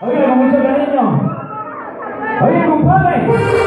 Oiga, con mucho cariño. Oye, compadre.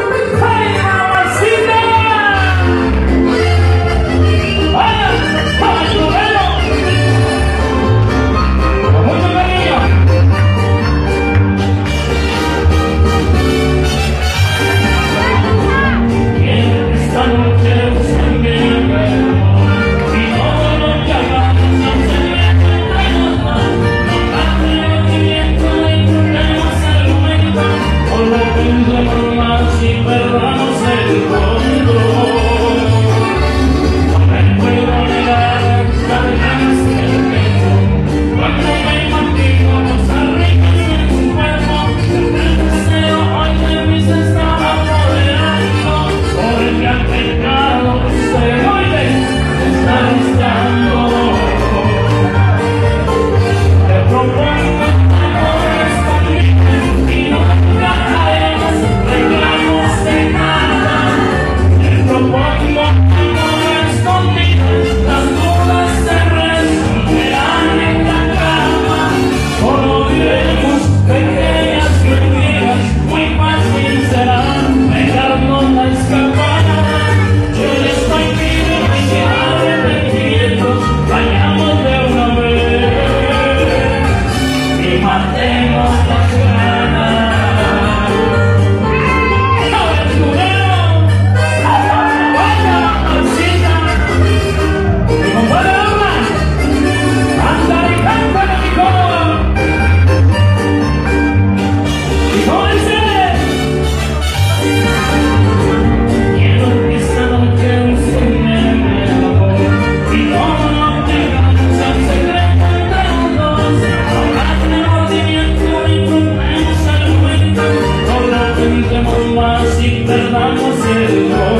is Lord.